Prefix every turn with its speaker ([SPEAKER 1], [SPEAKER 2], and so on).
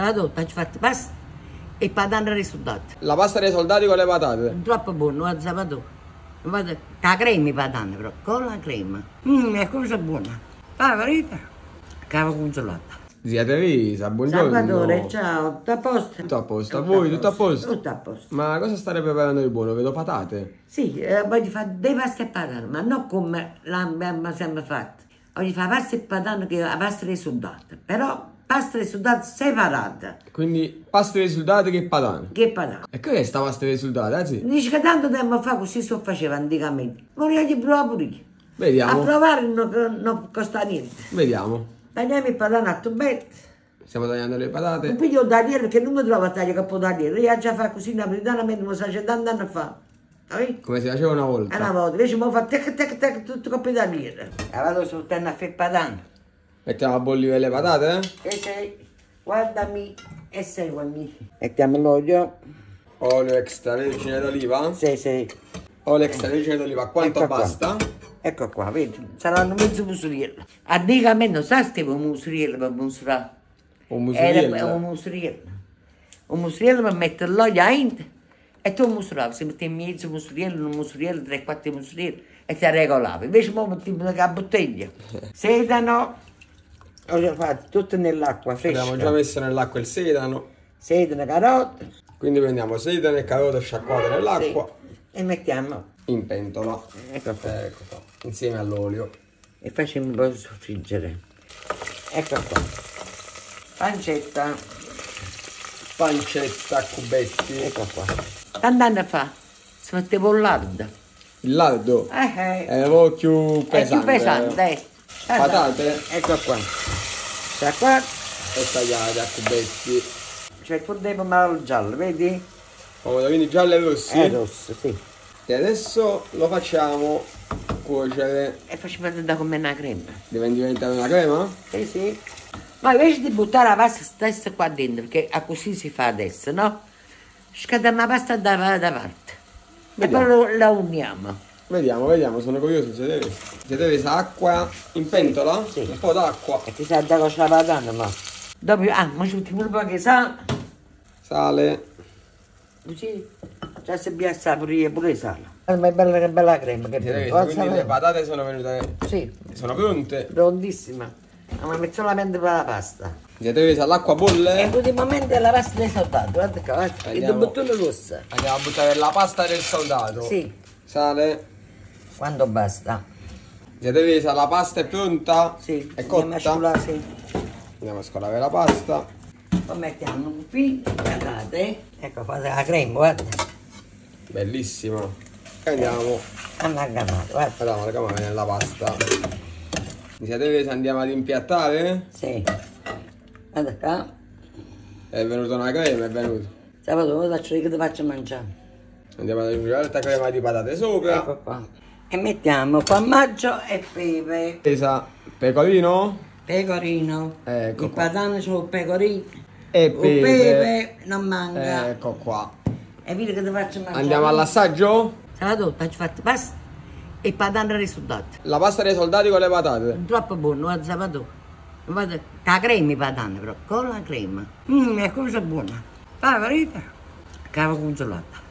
[SPEAKER 1] Salvatore, ci fatto pasta e patata risudata.
[SPEAKER 2] La pasta dei soldati con le patate.
[SPEAKER 1] Troppo buono, guarda Salvatore. Guarda, la crema i patata però, con la crema. Mmm, è cosa buona. La verità. Cava congelata.
[SPEAKER 2] Zia Teresa, buongiorno.
[SPEAKER 1] Salvatore, ciao, tutto a posto?
[SPEAKER 2] Tutto a posto, a voi tutto a posto?
[SPEAKER 1] Tutto a posto.
[SPEAKER 2] Ma cosa state preparando di buono? Vedo patate.
[SPEAKER 1] Sì, eh, voglio fare dei pasta e patate, ma non come l'abbiamo sempre fatto. Voglio fare pasta e patate che la pasta risudata, però pasta risudata separata.
[SPEAKER 2] Quindi pasta dei soldati che patate.
[SPEAKER 1] Che patate?
[SPEAKER 2] E che è sta pasta dei soldati, eh?
[SPEAKER 1] Dici che tanto tempo fa così si faceva anticamente. Voglio provare pure io. A
[SPEAKER 2] Vediamo,
[SPEAKER 1] provare non, non costa niente.
[SPEAKER 2] vediamo.
[SPEAKER 1] Tagliamo il patanatto bene.
[SPEAKER 2] Stiamo tagliando le
[SPEAKER 1] Non
[SPEAKER 2] patate.
[SPEAKER 1] piglio tagliere perché non mi trovo a tagliare capo tagliere. Io già fa così napolitanamente, mi sa c'è tanti anni fa.
[SPEAKER 2] Come si faceva una
[SPEAKER 1] Una
[SPEAKER 2] volta.
[SPEAKER 1] volta, invece mi fa tec tec tec tutto capo tagliere. E vado soltanto a fare patano.
[SPEAKER 2] Mettiamo a bollire le patate, eh?
[SPEAKER 1] E sei, guardami e seguimi. Mettiamo l'olio.
[SPEAKER 2] Olio extravergine d'oliva.
[SPEAKER 1] Sì, sì.
[SPEAKER 2] Olio extravergine d'oliva. Quanto
[SPEAKER 1] Ecco qua.
[SPEAKER 2] basta?
[SPEAKER 1] Ecco qua, vedi? Saranno mezzo musuriello. Anticamente non sa stevo musuriello per musurare.
[SPEAKER 2] Un
[SPEAKER 1] Era
[SPEAKER 2] musuriello.
[SPEAKER 1] un musuriello. Un musuriello per mettere l'olio a int e tu musuravi. Se mettevi mezzo musuriello, un musuriello, tre, quattro musurielli e ti regolavi. Invece ora mettiamo la bottiglia. Sedano, ho fatto tutto nell'acqua
[SPEAKER 2] Abbiamo
[SPEAKER 1] fresca.
[SPEAKER 2] già messo nell'acqua il sedano.
[SPEAKER 1] Sedano, carote.
[SPEAKER 2] Quindi prendiamo sedano e carote sciacquate nell'acqua
[SPEAKER 1] sì. E mettiamo,
[SPEAKER 2] in pentola.
[SPEAKER 1] ecco qua.
[SPEAKER 2] Ecco qua. Insieme all'olio.
[SPEAKER 1] E facciamo un po' soffriggere. Ecco qua. Pancetta,
[SPEAKER 2] Pancetta a cubetti.
[SPEAKER 1] ecco qua. Tanti anni fa si metteva un lardo.
[SPEAKER 2] Il lardo.
[SPEAKER 1] Eh, eh.
[SPEAKER 2] È un po' più
[SPEAKER 1] È
[SPEAKER 2] pesante.
[SPEAKER 1] più pesante, eh.
[SPEAKER 2] Patate
[SPEAKER 1] Ecco qua. Sta qua,
[SPEAKER 2] e tagliate a cubetti.
[SPEAKER 1] c'è pure dei pomodori gialli, vedi?
[SPEAKER 2] Pomodorini gialli e rossi.
[SPEAKER 1] È rosso, sì.
[SPEAKER 2] E adesso lo facciamo cuocere.
[SPEAKER 1] E facciamo da come una crema.
[SPEAKER 2] Deve diventare una crema?
[SPEAKER 1] Sì, sì. Ma invece di buttare la pasta stessa qua dentro, perché a così si fa adesso, no? Scadiamo la pasta da, da parte.
[SPEAKER 2] Vediamo.
[SPEAKER 1] E poi la uniamo.
[SPEAKER 2] Vediamo, vediamo, sono curioso. Se deve, se deve acqua in pentola?
[SPEAKER 1] Sì.
[SPEAKER 2] Un po' d'acqua.
[SPEAKER 1] E ti sa da cosa la patata, ma... Dopo, ah, ma ci un po' che sa...
[SPEAKER 2] Sale.
[SPEAKER 1] Così, già si piazza pure, pure il sale. Ma è bella che bella crema, che
[SPEAKER 2] Se deve,
[SPEAKER 1] bella.
[SPEAKER 2] quindi le patate sono venute.
[SPEAKER 1] Sì,
[SPEAKER 2] Sono pronte.
[SPEAKER 1] prontissima. Ma metto solamente per la pasta.
[SPEAKER 2] Zia Teresa, l'acqua
[SPEAKER 1] E
[SPEAKER 2] bolle.
[SPEAKER 1] i momenti la pasta dei soldati, guarda qua, guarda. Il
[SPEAKER 2] Andiamo.
[SPEAKER 1] bottone rosso.
[SPEAKER 2] Andiamo a buttare la pasta del soldato.
[SPEAKER 1] Sì,
[SPEAKER 2] Sale.
[SPEAKER 1] Quando basta.
[SPEAKER 2] Zia Teresa, la pasta è pronta?
[SPEAKER 1] Sì,
[SPEAKER 2] È
[SPEAKER 1] andiamo a
[SPEAKER 2] cotta?
[SPEAKER 1] scolare, sì.
[SPEAKER 2] Andiamo a scolare la pasta.
[SPEAKER 1] Poi mettiamo qui, patate. Ecco, fate la crema, guarda.
[SPEAKER 2] Bellissima. E andiamo.
[SPEAKER 1] Amalgamata, guarda.
[SPEAKER 2] Andiamo la camera nella pasta. Zia Teresa, andiamo ad impiattare?
[SPEAKER 1] Sì. Guarda qua.
[SPEAKER 2] È venuta una crema, è venuta.
[SPEAKER 1] Sabato, ora faccio io che ti faccio mangiare.
[SPEAKER 2] Andiamo ad aggiungere altra crema di patate sopra.
[SPEAKER 1] Ecco qua. E mettiamo formaggio e pepe.
[SPEAKER 2] Teresa, pecorino
[SPEAKER 1] Pecorino.
[SPEAKER 2] Ecco
[SPEAKER 1] Il
[SPEAKER 2] qua.
[SPEAKER 1] patano sono pecorino.
[SPEAKER 2] e
[SPEAKER 1] Il
[SPEAKER 2] pepe.
[SPEAKER 1] pepe non manca.
[SPEAKER 2] Ecco qua.
[SPEAKER 1] E vedi che ti faccio mangiare.
[SPEAKER 2] Andiamo all'assaggio?
[SPEAKER 1] Salvatore, ci fatto pasta e patata risudata.
[SPEAKER 2] La pasta dei soldati con le patate.
[SPEAKER 1] Troppo buono, guarda Salvatore. Guarda, la crema i patane però, con la crema. Mmm, è cosa buona. La verità. Cava congelata.